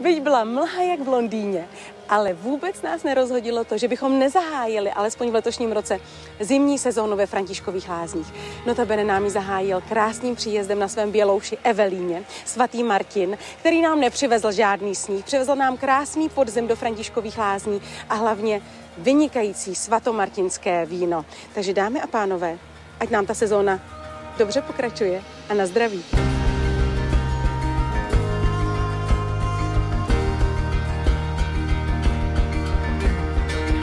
Byť byla mlha jak v Londýně, ale vůbec nás nerozhodilo to, že bychom nezahájili, alespoň v letošním roce, zimní sezónu ve Františkových lázních. Notabene nám ji zahájil krásným příjezdem na svém bělouši Evelíně, svatý Martin, který nám nepřivezl žádný sníh, přivezl nám krásný podzim do Františkových lázní a hlavně vynikající svatomartinské víno. Takže dámy a pánové, ať nám ta sezóna dobře pokračuje a na zdraví.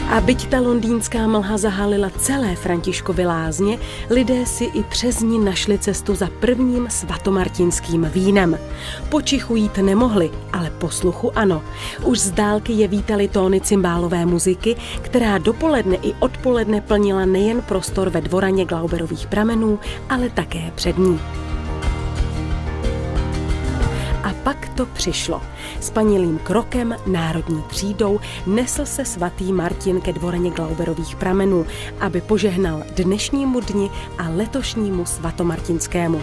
A byť ta londýnská mlha zahalila celé Františkovy lázně, lidé si i přes ní našli cestu za prvním svatomartinským vínem. Počichu jít nemohli, ale posluchu ano. Už z dálky je vítali tóny cymbálové muziky, která dopoledne i odpoledne plnila nejen prostor ve dvoraně Glauberových pramenů, ale také před ní. Pak to přišlo. Spanilým krokem, národní třídou, nesl se svatý Martin ke dvoreně Glauberových pramenů, aby požehnal dnešnímu dni a letošnímu svatomartinskému.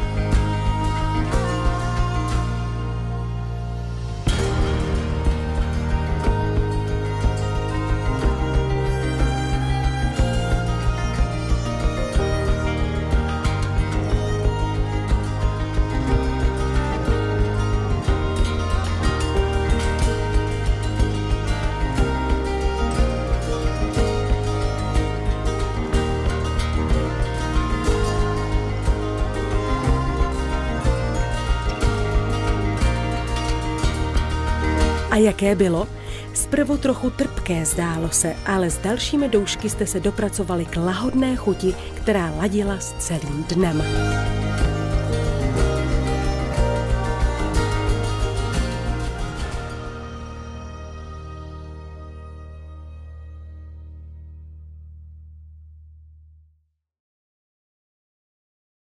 A jaké bylo? Zprvu trochu trpké zdálo se, ale s dalšími doušky jste se dopracovali k lahodné chuti, která ladila s celým dnem.